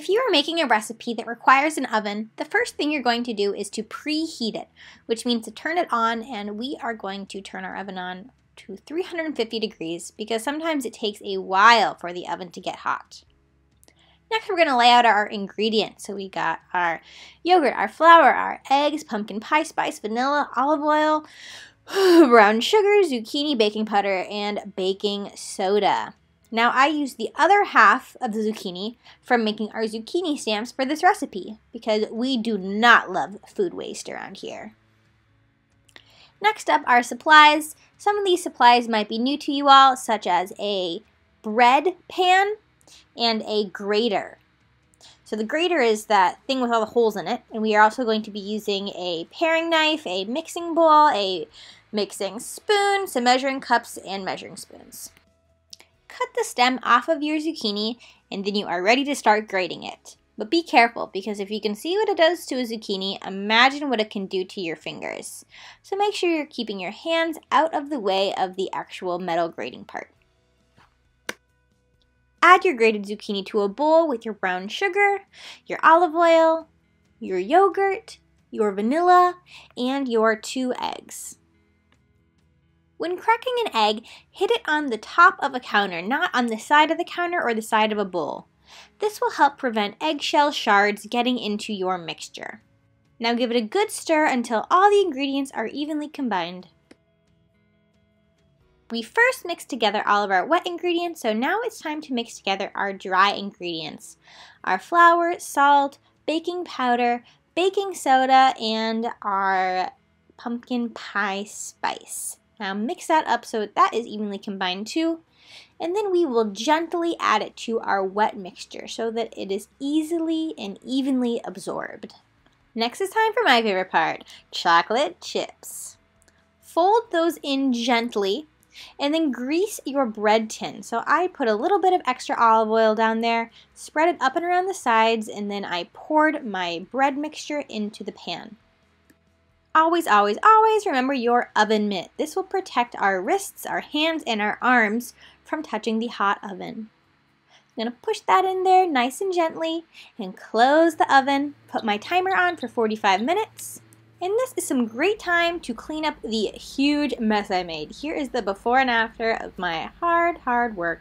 If you are making a recipe that requires an oven, the first thing you're going to do is to preheat it, which means to turn it on, and we are going to turn our oven on to 350 degrees because sometimes it takes a while for the oven to get hot. Next, we're going to lay out our ingredients. So we got our yogurt, our flour, our eggs, pumpkin pie spice, vanilla, olive oil, brown sugar, zucchini, baking powder, and baking soda. Now I use the other half of the zucchini from making our zucchini stamps for this recipe because we do not love food waste around here. Next up are supplies. Some of these supplies might be new to you all, such as a bread pan and a grater. So the grater is that thing with all the holes in it, and we are also going to be using a paring knife, a mixing bowl, a mixing spoon, some measuring cups, and measuring spoons cut the stem off of your zucchini and then you are ready to start grating it. But be careful because if you can see what it does to a zucchini, imagine what it can do to your fingers. So make sure you're keeping your hands out of the way of the actual metal grating part. Add your grated zucchini to a bowl with your brown sugar, your olive oil, your yogurt, your vanilla, and your two eggs. When cracking an egg, hit it on the top of a counter, not on the side of the counter or the side of a bowl. This will help prevent eggshell shards getting into your mixture. Now give it a good stir until all the ingredients are evenly combined. We first mixed together all of our wet ingredients, so now it's time to mix together our dry ingredients. Our flour, salt, baking powder, baking soda, and our pumpkin pie spice. Now mix that up so that is evenly combined too. And then we will gently add it to our wet mixture so that it is easily and evenly absorbed. Next is time for my favorite part, chocolate chips. Fold those in gently and then grease your bread tin. So I put a little bit of extra olive oil down there, spread it up and around the sides, and then I poured my bread mixture into the pan. Always, always, always remember your oven mitt. This will protect our wrists, our hands, and our arms from touching the hot oven. I'm to push that in there nice and gently and close the oven. Put my timer on for 45 minutes. And this is some great time to clean up the huge mess I made. Here is the before and after of my hard, hard work.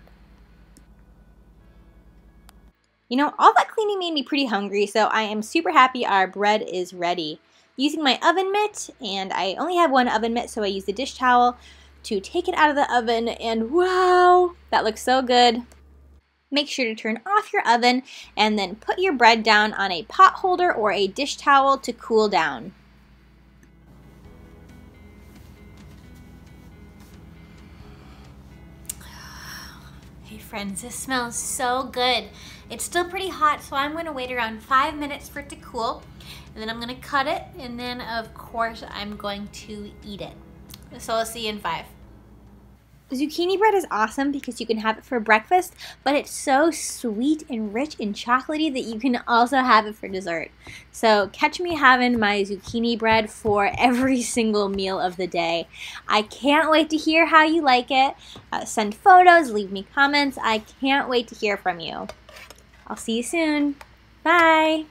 You know, all that cleaning made me pretty hungry, so I am super happy our bread is ready using my oven mitt, and I only have one oven mitt, so I use the dish towel to take it out of the oven, and wow, that looks so good. Make sure to turn off your oven and then put your bread down on a pot holder or a dish towel to cool down. Hey friends, this smells so good. It's still pretty hot, so I'm gonna wait around five minutes for it to cool. And then I'm gonna cut it, and then of course I'm going to eat it. So I'll see you in five. Zucchini bread is awesome because you can have it for breakfast, but it's so sweet and rich and chocolatey that you can also have it for dessert. So catch me having my zucchini bread for every single meal of the day. I can't wait to hear how you like it. Uh, send photos, leave me comments. I can't wait to hear from you. I'll see you soon. Bye.